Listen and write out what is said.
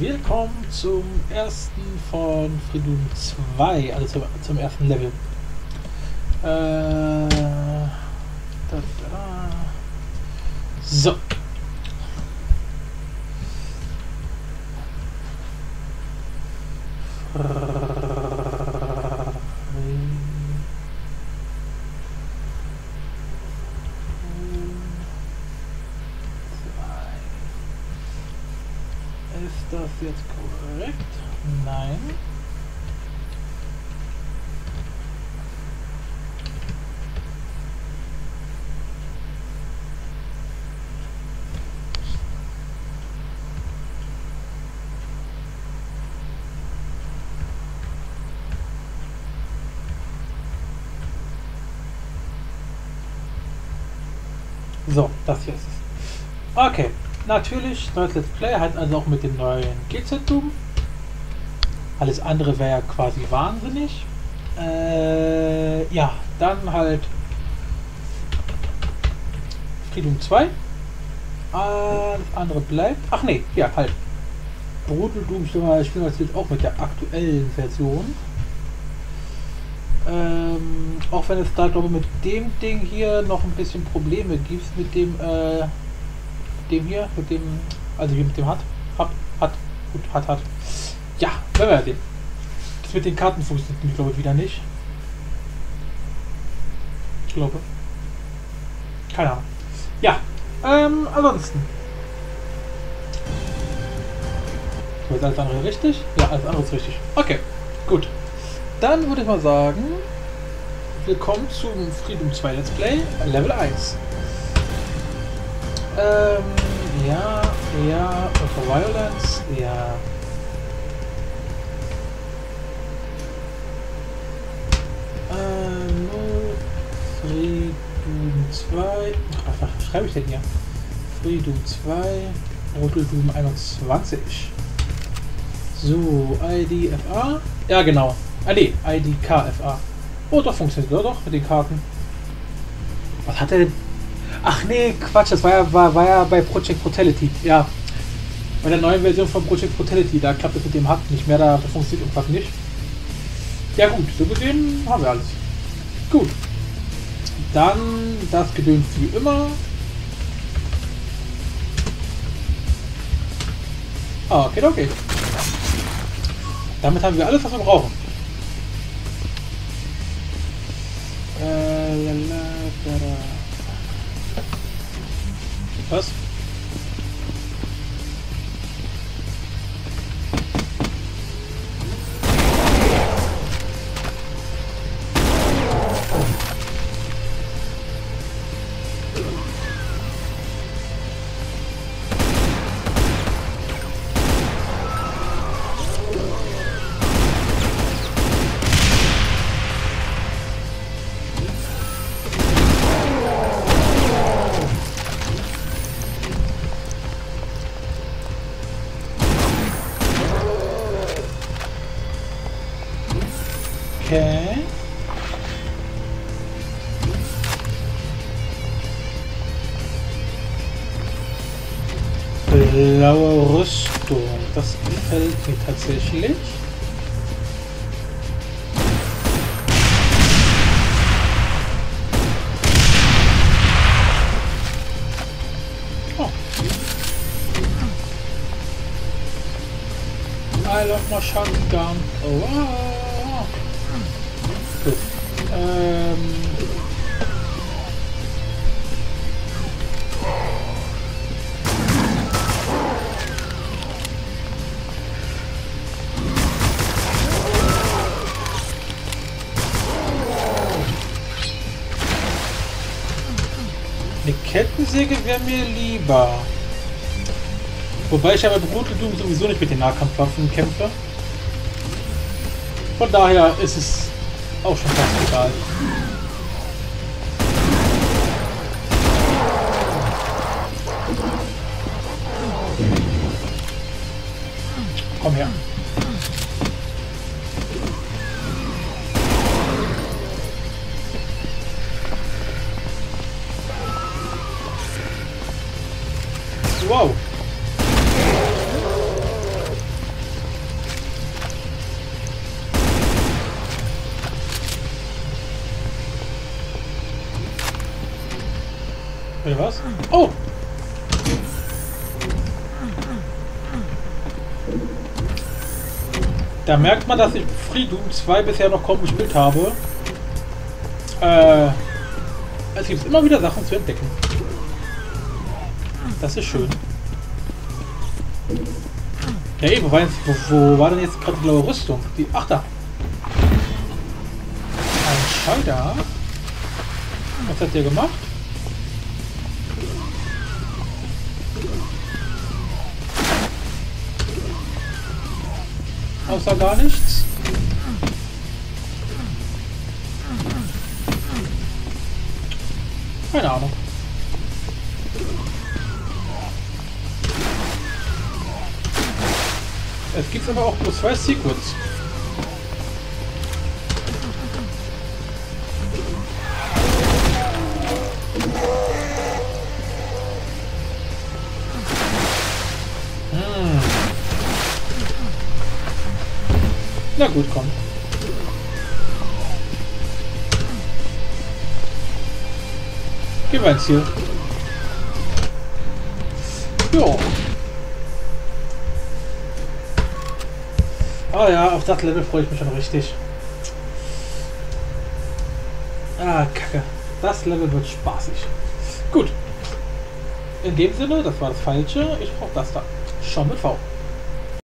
Willkommen zum ersten von Friedum 2, also zum, zum ersten Level. Äh, da, da. So. Jetzt korrekt? Nein. So, das hier ist es. Okay, natürlich, neues Let's Play hat also auch mit dem neuen GZ-Tum. Alles andere wäre ja quasi wahnsinnig. Äh, ja, dann halt Friedung 2. Alles andere bleibt. Ach nee, ja, halt. Doom spielen wir spielen wir natürlich auch mit der aktuellen Version. Ähm, auch wenn es da glaube ich mit dem Ding hier noch ein bisschen Probleme gibt mit dem äh, dem hier, mit dem, also hier mit dem hat, hat, hat, gut, hat, hat. Ja, werden wir sehen. Das mit den Karten funktioniert glaube ich wieder nicht. Ich glaube. Keine Ahnung. Ja, ähm, ansonsten. So, ist alles andere richtig? Ja, alles andere ist richtig. Okay, gut. Dann würde ich mal sagen, willkommen zum Freedom 2 Let's Play, Level 1. Ähm, ja, ja, for Violence, ja. Ähm, no, Freedom 2, ach, was schreibe ich denn hier? Freedom 2, Roteldum 21. So, IDFA, ja genau, ah nee, IDKFA. Oh, doch funktioniert, oder doch, mit den Karten. Was hat er denn? Ach nee, Quatsch, das war ja, war, war ja bei Project Brutality. Ja. Bei der neuen Version von Project Brutality, da klappt es mit dem Hack nicht mehr, da, da funktioniert irgendwas nicht. Ja gut, so gesehen haben wir alles. Gut. Dann das Gedöns wie immer. Ah, okay, okay. Damit haben wir alles, was wir brauchen. Äh, Was? Okay. Blaue Rüstung. Das gefällt mir tatsächlich. I love my shotgun. Wow. Ähm. Eine Kettensäge wäre mir lieber. Wobei ich aber Brutal Doom sowieso nicht mit den Nahkampfwaffen kämpfe. Von daher ist es auch schon fast egal. Komm her. Oder was? Oh! Da merkt man, dass ich Freedom 2 bisher noch kaum gespielt habe. Äh, es gibt immer wieder Sachen zu entdecken. Das ist schön. Ja, eben, wo war, jetzt, wo, wo war denn jetzt gerade die blaue Rüstung? Die, ach, da. Ein Schalter. Was hat der gemacht? Außer gar nichts. Keine Ahnung. Es gibt aber auch nur zwei Secrets. Gut, komm. Gehen wir ins Ziel. Jo. Ah ja, auf das Level freue ich mich schon richtig. Ah, kacke. Das Level wird spaßig. Gut. In dem Sinne, das war das Falsche. Ich brauche das da. Schon mit V.